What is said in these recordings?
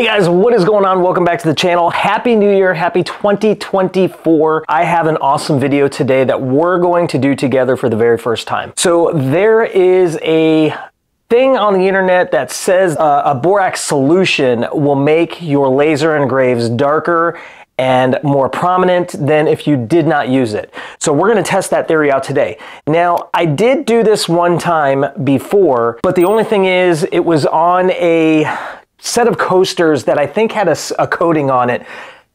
Hey guys, what is going on? Welcome back to the channel. Happy New Year, happy 2024. I have an awesome video today that we're going to do together for the very first time. So there is a thing on the internet that says uh, a borax solution will make your laser engraves darker and more prominent than if you did not use it. So we're gonna test that theory out today. Now, I did do this one time before, but the only thing is it was on a set of coasters that I think had a, a coating on it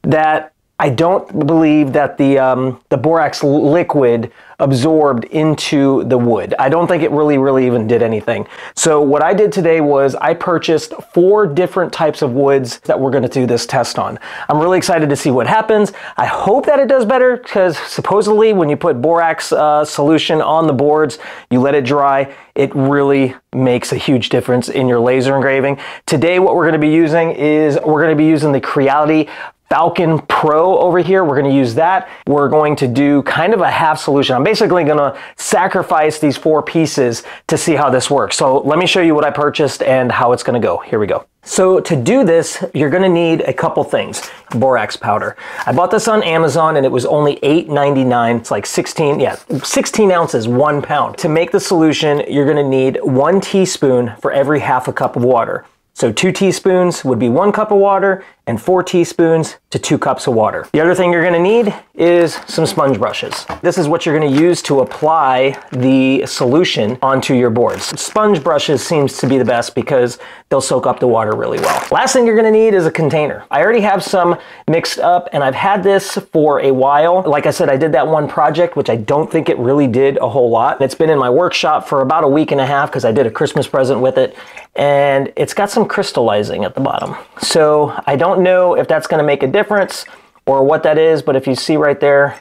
that I don't believe that the um, the borax liquid absorbed into the wood. I don't think it really, really even did anything. So what I did today was I purchased four different types of woods that we're gonna do this test on. I'm really excited to see what happens. I hope that it does better because supposedly when you put borax uh, solution on the boards, you let it dry, it really makes a huge difference in your laser engraving. Today what we're gonna be using is we're gonna be using the Creality Falcon Pro over here. We're going to use that. We're going to do kind of a half solution. I'm basically going to sacrifice these four pieces to see how this works. So let me show you what I purchased and how it's going to go. Here we go. So to do this, you're gonna need a couple things. Borax powder. I bought this on Amazon and it was only $8.99. It's like 16, yeah, 16 ounces, one pound. To make the solution, you're gonna need one teaspoon for every half a cup of water. So two teaspoons would be one cup of water and four teaspoons to two cups of water. The other thing you're gonna need is some sponge brushes. This is what you're gonna use to apply the solution onto your boards. Sponge brushes seems to be the best because they'll soak up the water really well. Last thing you're gonna need is a container. I already have some mixed up and I've had this for a while. Like I said, I did that one project, which I don't think it really did a whole lot. It's been in my workshop for about a week and a half because I did a Christmas present with it and it's got some crystallizing at the bottom. So I don't know if that's going to make a difference or what that is, but if you see right there,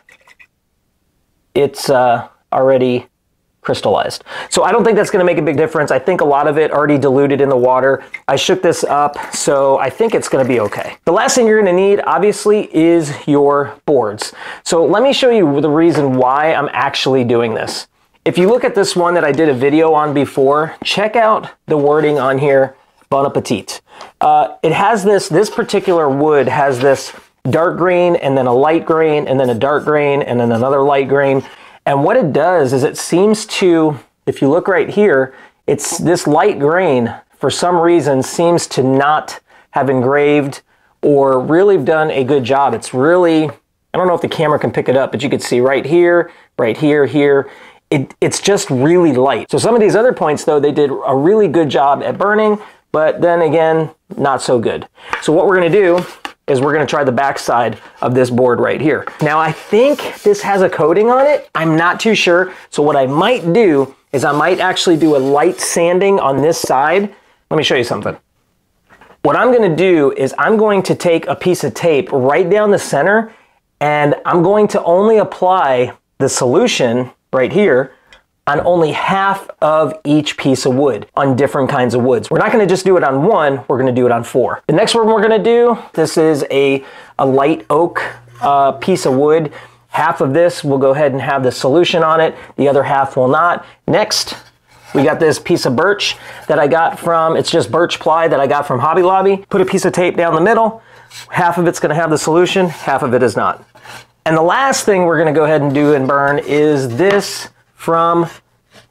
it's uh, already crystallized. So I don't think that's going to make a big difference. I think a lot of it already diluted in the water. I shook this up, so I think it's going to be okay. The last thing you're going to need, obviously, is your boards. So let me show you the reason why I'm actually doing this. If you look at this one that I did a video on before, check out the wording on here, Bon Appetit. Uh, it has this, this particular wood has this dark green and then a light green and then a dark green and then another light green. And what it does is it seems to, if you look right here, it's this light green for some reason seems to not have engraved or really done a good job. It's really, I don't know if the camera can pick it up, but you can see right here, right here, here it, it's just really light. So some of these other points though, they did a really good job at burning, but then again, not so good. So what we're gonna do is we're gonna try the backside of this board right here. Now I think this has a coating on it. I'm not too sure. So what I might do is I might actually do a light sanding on this side. Let me show you something. What I'm gonna do is I'm going to take a piece of tape right down the center and I'm going to only apply the solution right here on only half of each piece of wood on different kinds of woods. We're not gonna just do it on one, we're gonna do it on four. The next one we're gonna do, this is a, a light oak uh, piece of wood. Half of this will go ahead and have the solution on it, the other half will not. Next, we got this piece of birch that I got from, it's just birch ply that I got from Hobby Lobby. Put a piece of tape down the middle, half of it's gonna have the solution, half of it is not. And the last thing we're going to go ahead and do and burn is this from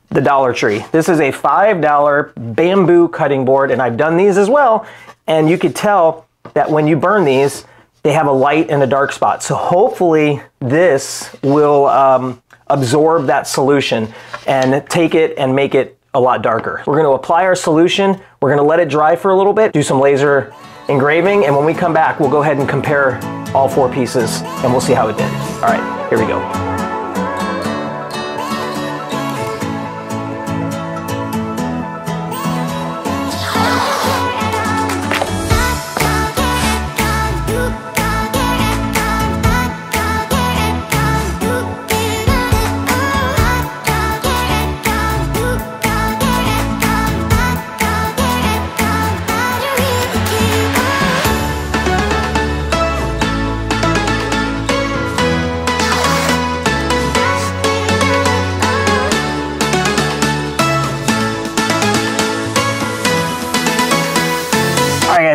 the Dollar Tree. This is a $5 bamboo cutting board, and I've done these as well. And you could tell that when you burn these, they have a light and a dark spot. So hopefully this will um, absorb that solution and take it and make it a lot darker. We're going to apply our solution. We're going to let it dry for a little bit, do some laser engraving, and when we come back, we'll go ahead and compare all four pieces and we'll see how it did. All right, here we go.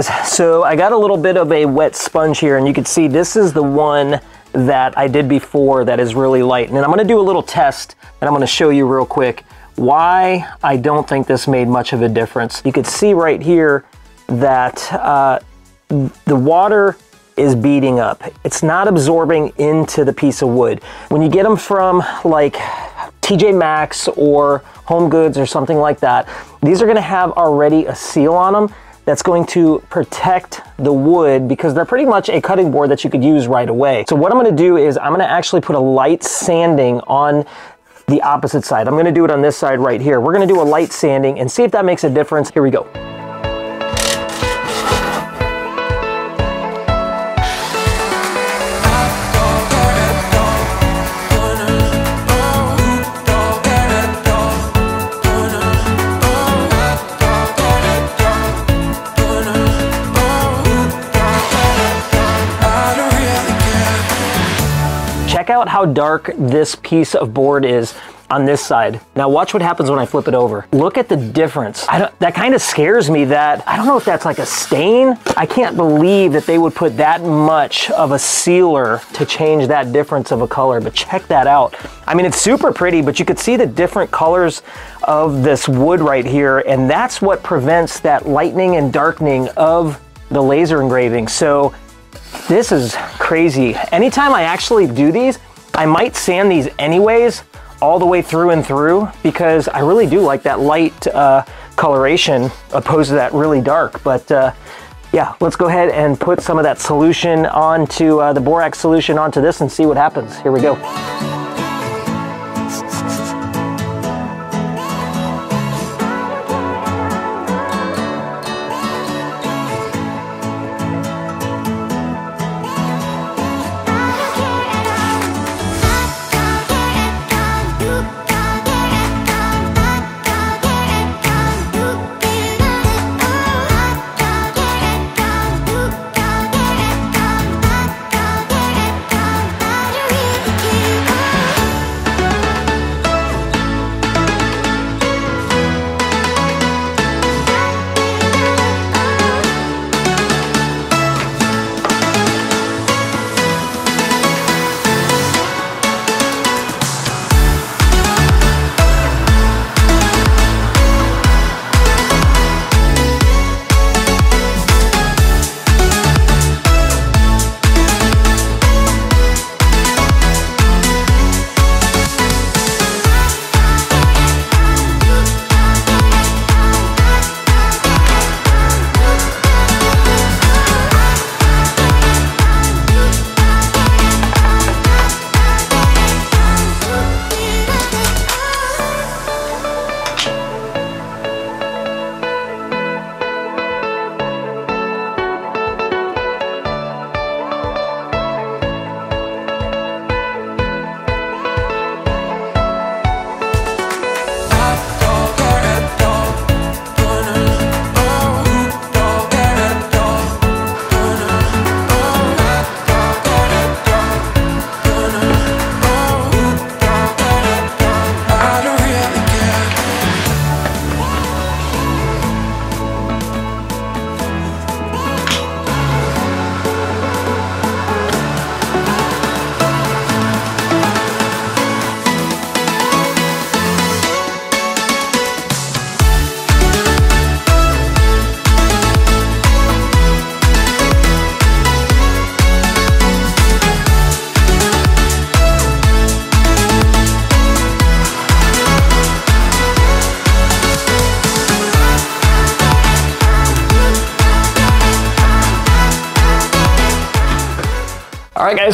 So I got a little bit of a wet sponge here and you can see this is the one that I did before that is really light. And I'm gonna do a little test and I'm gonna show you real quick why I don't think this made much of a difference. You could see right here that uh, the water is beating up. It's not absorbing into the piece of wood. When you get them from like TJ Maxx or Home Goods or something like that, these are gonna have already a seal on them that's going to protect the wood because they're pretty much a cutting board that you could use right away. So what I'm gonna do is I'm gonna actually put a light sanding on the opposite side. I'm gonna do it on this side right here. We're gonna do a light sanding and see if that makes a difference. Here we go. How dark this piece of board is on this side. Now watch what happens when I flip it over. Look at the difference. that kind of scares me that, I don't know if that's like a stain. I can't believe that they would put that much of a sealer to change that difference of a color, but check that out. I mean, it's super pretty, but you could see the different colors of this wood right here, and that's what prevents that lightening and darkening of the laser engraving. So this is crazy. Anytime I actually do these, I might sand these anyways all the way through and through because I really do like that light uh, coloration opposed to that really dark. But uh, yeah, let's go ahead and put some of that solution onto uh, the borax solution onto this and see what happens. Here we go.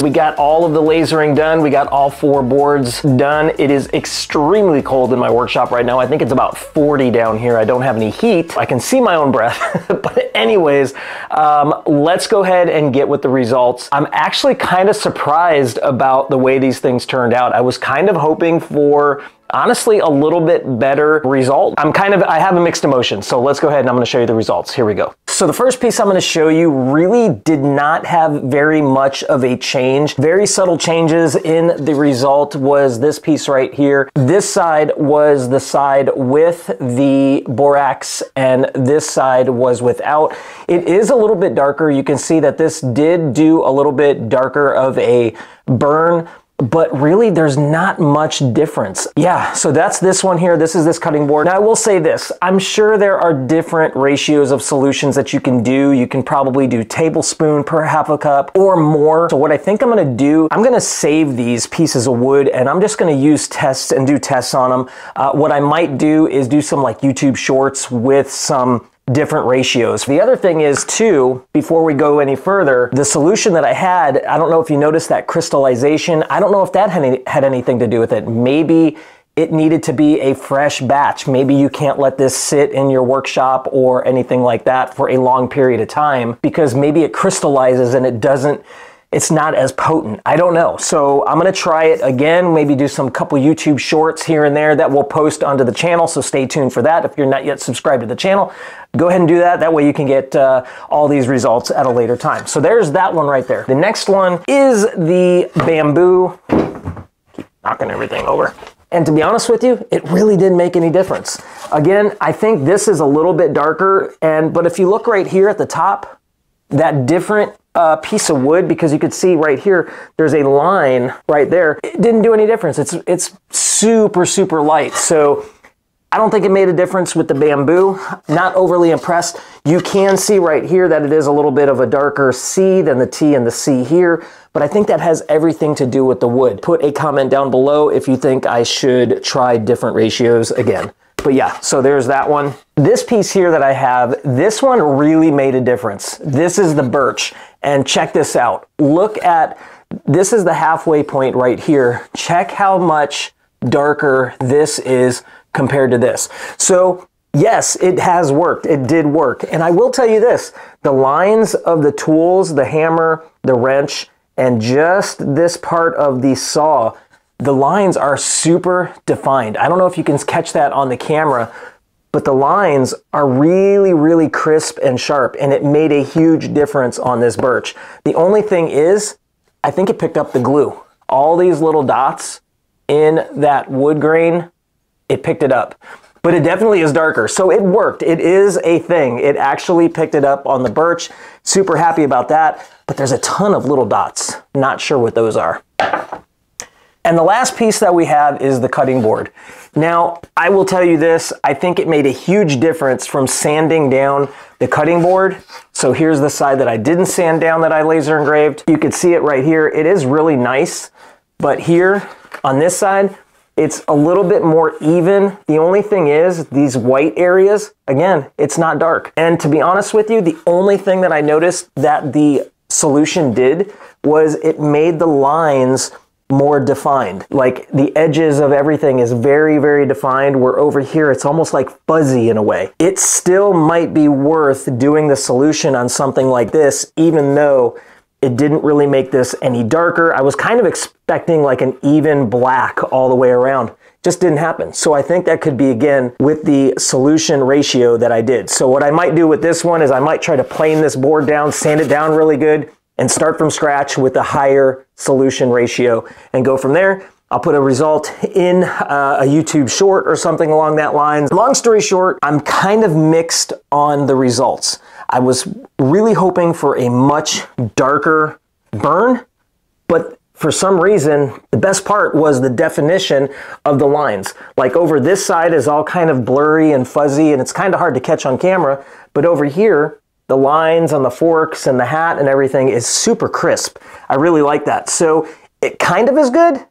We got all of the lasering done. We got all four boards done. It is extremely cold in my workshop right now. I think it's about 40 down here. I don't have any heat. I can see my own breath. but anyways, um, let's go ahead and get with the results. I'm actually kind of surprised about the way these things turned out. I was kind of hoping for honestly a little bit better result. I'm kind of, I have a mixed emotion. So let's go ahead and I'm to show you the results. Here we go. So the first piece I'm going to show you really did not have very much of a change. Very subtle changes in the result was this piece right here. This side was the side with the borax and this side was without. It is a little bit darker. You can see that this did do a little bit darker of a burn but really there's not much difference. Yeah, so that's this one here. This is this cutting board. Now I will say this, I'm sure there are different ratios of solutions that you can do. You can probably do tablespoon per half a cup or more. So what I think I'm gonna do, I'm gonna save these pieces of wood and I'm just gonna use tests and do tests on them. Uh, what I might do is do some like YouTube shorts with some different ratios. The other thing is too, before we go any further, the solution that I had, I don't know if you noticed that crystallization. I don't know if that had, any, had anything to do with it. Maybe it needed to be a fresh batch. Maybe you can't let this sit in your workshop or anything like that for a long period of time because maybe it crystallizes and it doesn't it's not as potent. I don't know. So I'm going to try it again, maybe do some couple YouTube shorts here and there that we'll post onto the channel. So stay tuned for that. If you're not yet subscribed to the channel, go ahead and do that. That way you can get uh, all these results at a later time. So there's that one right there. The next one is the bamboo. Keep knocking everything over. And to be honest with you, it really didn't make any difference. Again, I think this is a little bit darker, and but if you look right here at the top, that different uh, piece of wood because you could see right here there's a line right there. It didn't do any difference. It's it's super super light. So I don't think it made a difference with the bamboo. Not overly impressed. You can see right here that it is a little bit of a darker C than the T and the C here but I think that has everything to do with the wood. Put a comment down below if you think I should try different ratios again. But yeah, so there's that one. This piece here that I have, this one really made a difference. This is the birch. And check this out. Look at, this is the halfway point right here. Check how much darker this is compared to this. So yes, it has worked. It did work. And I will tell you this, the lines of the tools, the hammer, the wrench, and just this part of the saw the lines are super defined. I don't know if you can catch that on the camera, but the lines are really, really crisp and sharp, and it made a huge difference on this birch. The only thing is, I think it picked up the glue. All these little dots in that wood grain, it picked it up. But it definitely is darker, so it worked. It is a thing. It actually picked it up on the birch. Super happy about that, but there's a ton of little dots. Not sure what those are. And the last piece that we have is the cutting board. Now, I will tell you this, I think it made a huge difference from sanding down the cutting board. So here's the side that I didn't sand down that I laser engraved. You can see it right here. It is really nice, but here on this side, it's a little bit more even. The only thing is these white areas, again, it's not dark. And to be honest with you, the only thing that I noticed that the solution did was it made the lines more defined. Like the edges of everything is very, very defined, where over here it's almost like fuzzy in a way. It still might be worth doing the solution on something like this, even though it didn't really make this any darker. I was kind of expecting like an even black all the way around. Just didn't happen. So I think that could be again with the solution ratio that I did. So what I might do with this one is I might try to plane this board down, sand it down really good, and start from scratch with a higher solution ratio and go from there. I'll put a result in uh, a YouTube short or something along that line. Long story short, I'm kind of mixed on the results. I was really hoping for a much darker burn, but for some reason, the best part was the definition of the lines. Like over this side is all kind of blurry and fuzzy and it's kind of hard to catch on camera, but over here, the lines on the forks and the hat and everything is super crisp. I really like that. So it kind of is good,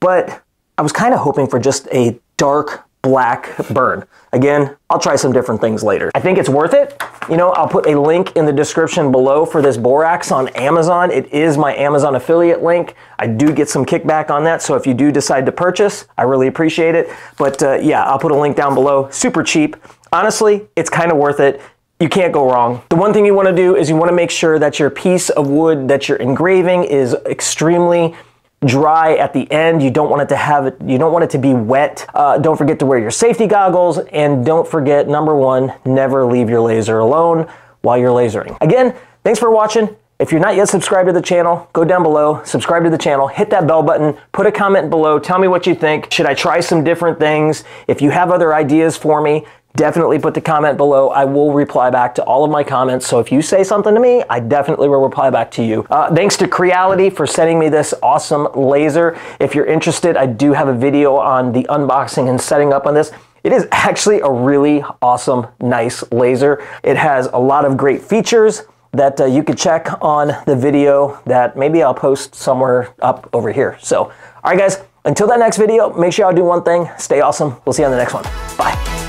but I was kind of hoping for just a dark black burn. Again, I'll try some different things later. I think it's worth it. You know, I'll put a link in the description below for this borax on Amazon. It is my Amazon affiliate link. I do get some kickback on that, so if you do decide to purchase, I really appreciate it. But uh, yeah, I'll put a link down below. Super cheap. Honestly, it's kind of worth it you can't go wrong. The one thing you want to do is you want to make sure that your piece of wood that you're engraving is extremely dry at the end. You don't want it to have it, you don't want it to be wet. Uh, don't forget to wear your safety goggles and don't forget, number one, never leave your laser alone while you're lasering. Again, thanks for watching. If you're not yet subscribed to the channel, go down below, subscribe to the channel, hit that bell button, put a comment below, tell me what you think. Should I try some different things? If you have other ideas for me, definitely put the comment below. I will reply back to all of my comments. So if you say something to me, I definitely will reply back to you. Uh, thanks to Creality for sending me this awesome laser. If you're interested, I do have a video on the unboxing and setting up on this. It is actually a really awesome, nice laser. It has a lot of great features that uh, you could check on the video that maybe I'll post somewhere up over here. So, all right, guys, until that next video, make sure y'all do one thing, stay awesome. We'll see you on the next one. Bye.